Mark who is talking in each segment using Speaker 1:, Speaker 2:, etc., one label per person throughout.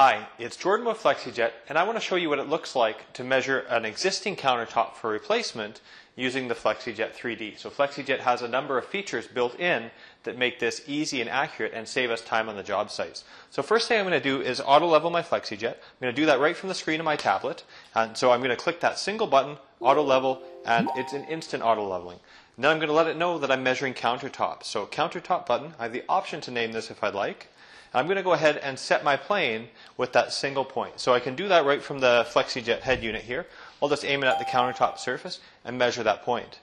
Speaker 1: Hi, it's Jordan with FlexiJet, and I want to show you what it looks like to measure an existing countertop for replacement using the FlexiJet 3D. So FlexiJet has a number of features built in that make this easy and accurate and save us time on the job sites. So first thing I'm going to do is auto level my FlexiJet. I'm going to do that right from the screen of my tablet. And so I'm going to click that single button, auto level, and it's an instant auto leveling. Then I'm going to let it know that I'm measuring countertop. So countertop button, I have the option to name this if I'd like. I'm going to go ahead and set my plane with that single point. So I can do that right from the FlexiJet head unit here. I'll just aim it at the countertop surface and measure that point.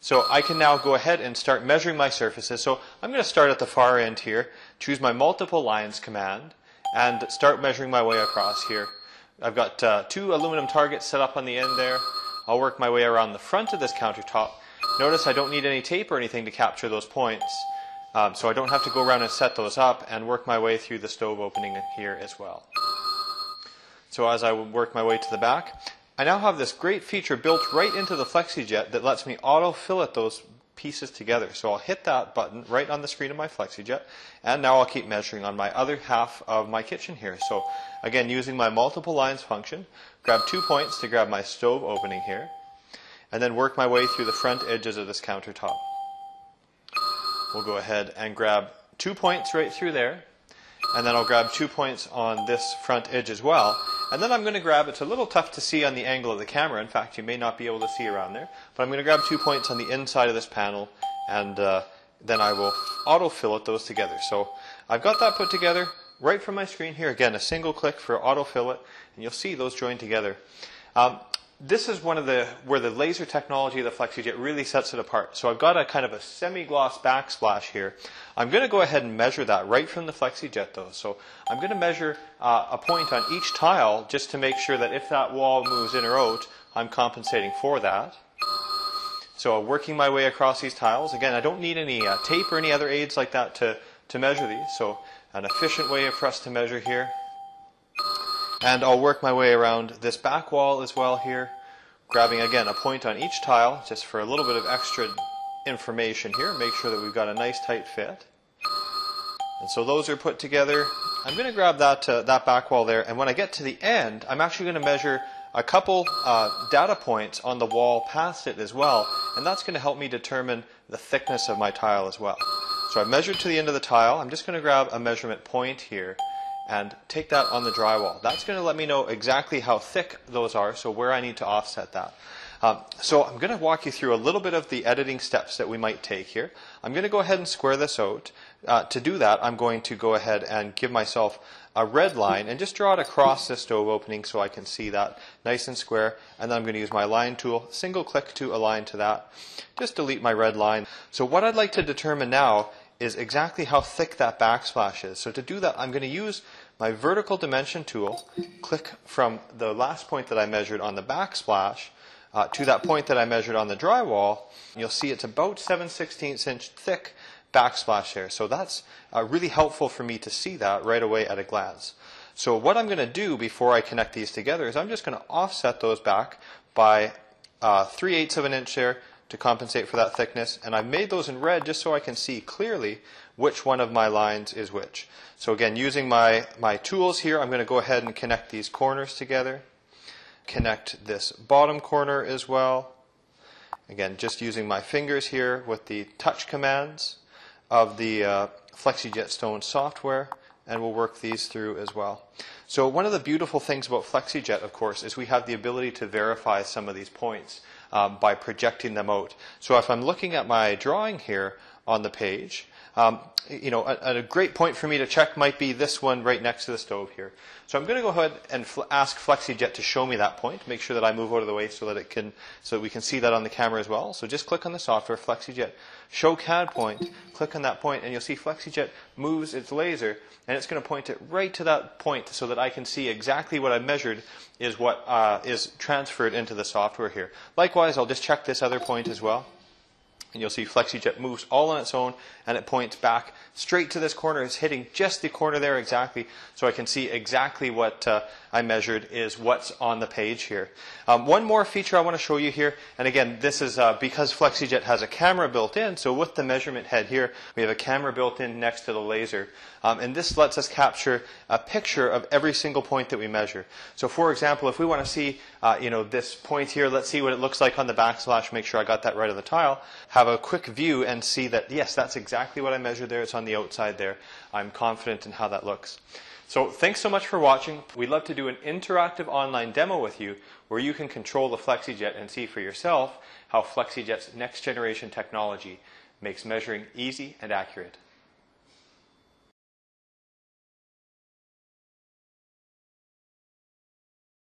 Speaker 1: So I can now go ahead and start measuring my surfaces. So I'm going to start at the far end here, choose my multiple lines command, and start measuring my way across here. I've got uh, two aluminum targets set up on the end there. I'll work my way around the front of this countertop. Notice I don't need any tape or anything to capture those points. Um, so I don't have to go around and set those up and work my way through the stove opening here as well. So as I work my way to the back, I now have this great feature built right into the FlexiJet that lets me auto fillet those pieces together. So I'll hit that button right on the screen of my FlexiJet, and now I'll keep measuring on my other half of my kitchen here. So again, using my multiple lines function, grab two points to grab my stove opening here, and then work my way through the front edges of this countertop we'll go ahead and grab two points right through there. And then I'll grab two points on this front edge as well. And then I'm going to grab, it's a little tough to see on the angle of the camera. In fact, you may not be able to see around there. But I'm going to grab two points on the inside of this panel and uh, then I will auto fillet those together. So I've got that put together right from my screen here. Again, a single click for auto fillet and you'll see those joined together. Um, this is one of the where the laser technology of the FlexiJet really sets it apart. So I've got a kind of a semi-gloss backsplash here. I'm going to go ahead and measure that right from the FlexiJet though. So I'm going to measure uh, a point on each tile just to make sure that if that wall moves in or out, I'm compensating for that. So I'm working my way across these tiles. Again, I don't need any uh, tape or any other aids like that to, to measure these. So an efficient way for us to measure here. And I'll work my way around this back wall as well here, grabbing again a point on each tile just for a little bit of extra information here. Make sure that we've got a nice tight fit. And so those are put together. I'm going to grab that, uh, that back wall there, and when I get to the end, I'm actually going to measure a couple uh, data points on the wall past it as well, and that's going to help me determine the thickness of my tile as well. So I've measured to the end of the tile. I'm just going to grab a measurement point here and take that on the drywall. That's going to let me know exactly how thick those are, so where I need to offset that. Um, so I'm going to walk you through a little bit of the editing steps that we might take here. I'm going to go ahead and square this out. Uh, to do that, I'm going to go ahead and give myself a red line and just draw it across the stove opening so I can see that nice and square. And then I'm going to use my line tool, single click to align to that. Just delete my red line. So what I'd like to determine now is exactly how thick that backsplash is. So to do that, I'm going to use my vertical dimension tool, click from the last point that I measured on the backsplash uh, to that point that I measured on the drywall. You'll see it's about 7 16 inch thick backsplash there. So that's uh, really helpful for me to see that right away at a glance. So what I'm going to do before I connect these together is I'm just going to offset those back by uh, 3 eighths of an inch there to compensate for that thickness. And I've made those in red just so I can see clearly which one of my lines is which. So again, using my, my tools here, I'm going to go ahead and connect these corners together. Connect this bottom corner as well. Again, just using my fingers here with the touch commands of the uh, FlexiJet Stone software, and we'll work these through as well. So one of the beautiful things about FlexiJet, of course, is we have the ability to verify some of these points um, by projecting them out. So if I'm looking at my drawing here on the page, um, you know, a, a, great point for me to check might be this one right next to the stove here. So I'm going to go ahead and fl- ask FlexiJet to show me that point. Make sure that I move out of the way so that it can, so we can see that on the camera as well. So just click on the software, FlexiJet, show CAD point, click on that point, and you'll see FlexiJet moves its laser, and it's going to point it right to that point so that I can see exactly what I measured is what uh, is transferred into the software here. Likewise, I'll just check this other point as well. And you'll see FlexiJet moves all on its own and it points back straight to this corner. It's hitting just the corner there exactly, so I can see exactly what uh, I measured is what's on the page here. Um, one more feature I want to show you here, and again, this is uh, because FlexiJet has a camera built in, so with the measurement head here, we have a camera built in next to the laser, um, and this lets us capture a picture of every single point that we measure. So for example, if we want to see, uh, you know, this point here, let's see what it looks like on the backsplash, make sure I got that right on the tile, have a quick view and see that, yes, that's exactly what I measured there. It's on the outside there. I'm confident in how that looks. So thanks so much for watching. We'd love to do an interactive online demo with you where you can control the FlexiJet and see for yourself how FlexiJet's next generation technology makes measuring easy and accurate.